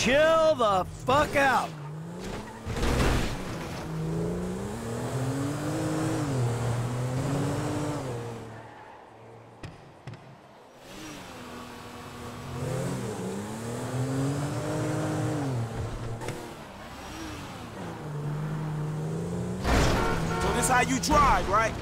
Chill the fuck out. So this how you drive, right?